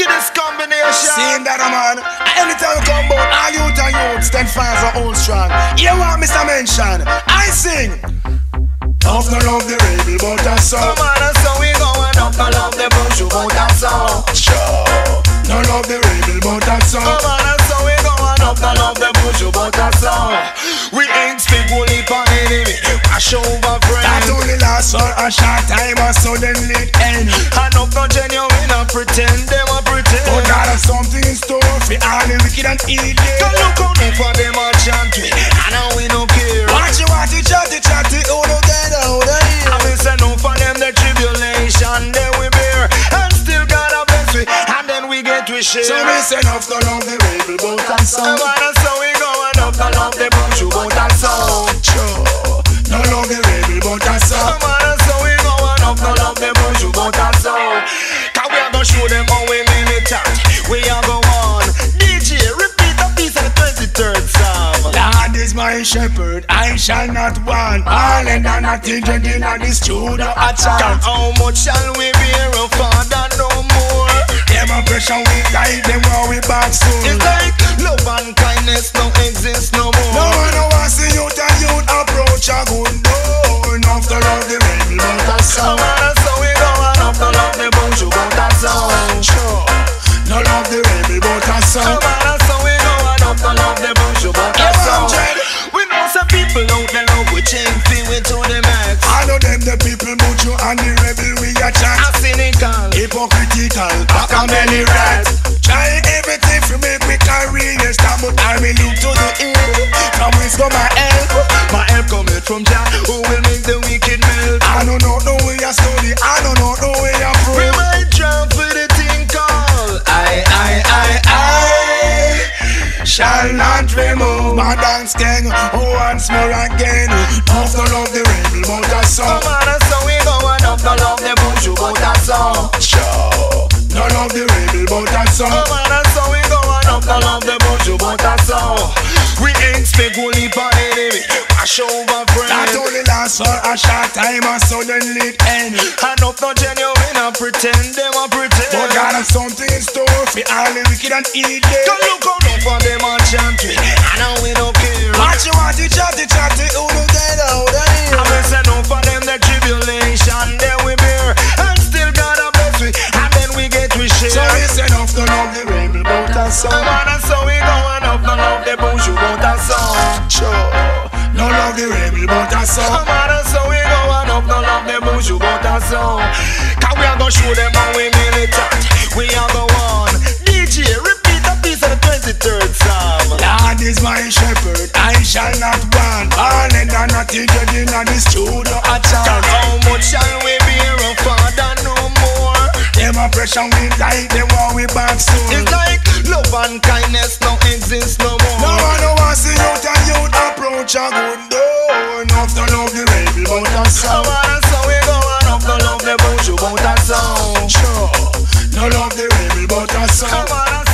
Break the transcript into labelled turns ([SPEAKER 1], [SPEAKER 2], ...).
[SPEAKER 1] wickedest combination. Seeing
[SPEAKER 2] that, man. Anytime you come out, all youth and youth stand fast and hold strong. You want Mr. Mention? I sing. Love no love the rebel, but that's so. Come
[SPEAKER 1] on, and so we going up. I love the bush, you want that song.
[SPEAKER 2] Sure. No love the rebel, but that's so. Come
[SPEAKER 1] on, and so we going up. I love the bush, you want that song. We ain't speak only for enemy. Wash over friend. That only
[SPEAKER 2] lasts for a short time and suddenly end.
[SPEAKER 1] And up no genuine, I pretend
[SPEAKER 2] for all the wicked and evil. Come look
[SPEAKER 1] out now for them a chant we, and now we no care.
[SPEAKER 2] Watch you, watch you, chatty, chatty, oh no, get out of I here. mean
[SPEAKER 1] say no for them the tribulation then we bear, and still God a bless we, and then we get we share. So me
[SPEAKER 2] say enough no love the rebel, but that's so. Come on,
[SPEAKER 1] and so we going up, I love the the 23rd Psalm.
[SPEAKER 2] Lord is my shepherd, I shall not want. All and nothing drinking at the studio at God, chant.
[SPEAKER 1] how much shall we bear, oh Father, no more?
[SPEAKER 2] Them a pressure we die, them while we back soon. It's
[SPEAKER 1] like love and kindness no exist no more. No one
[SPEAKER 2] no want see youth and youth approach a good door. Enough to love the rebel, but that's so. Come
[SPEAKER 1] on, so we up, no love the bunch, you song.
[SPEAKER 2] Sure. No love the rebel, but so. And the rebel we a A chat.
[SPEAKER 1] cynical,
[SPEAKER 2] Hypocritical, back a belly rat. Try everything to make me career start, but I will look to the hill. From whence come my help?
[SPEAKER 1] my help coming from Jah, who will make the wicked melt. I
[SPEAKER 2] don't know no way I study, I don't know no way I We
[SPEAKER 1] might jump for the thing called I, I, I,
[SPEAKER 2] I shall not remove my dance gang once more again. Of the love the rebel, but that's
[SPEAKER 1] so. Song.
[SPEAKER 2] Sure. No love the rebel, but that's so. Come
[SPEAKER 1] on, and so we going up, no love the bunch, want that song. We ain't speak only for enemy, wash over That friend.
[SPEAKER 2] only lasts for a short time and suddenly it end.
[SPEAKER 1] And up no genuine, I pretend them a pretend. But God
[SPEAKER 2] has something in store for all the wicked and evil. Come
[SPEAKER 1] look out for them a chant we, and now we don't
[SPEAKER 2] but that's so. Come
[SPEAKER 1] on, and so we going up, no love the bush, you want that song.
[SPEAKER 2] Sure. No love the rebel, but that's so. Come
[SPEAKER 1] on, and so we going up, no love the bush, you want that song. Cause we are gonna show them how we militant, we are the one. DJ, repeat a piece of the 23rd Psalm.
[SPEAKER 2] Lord is my shepherd, I shall not want. All and nothing judging on the studio at Cause chant.
[SPEAKER 1] how much shall we bear, oh Father, no more.
[SPEAKER 2] Them a pressure we die, them while we back
[SPEAKER 1] unkindness no exists no more. No one
[SPEAKER 2] no want see youth and youth approach a good door. Enough to love the baby, but that's how.
[SPEAKER 1] I wanna we go and enough to love the bush, but that's how.
[SPEAKER 2] Sure, no love the baby, but that's
[SPEAKER 1] how.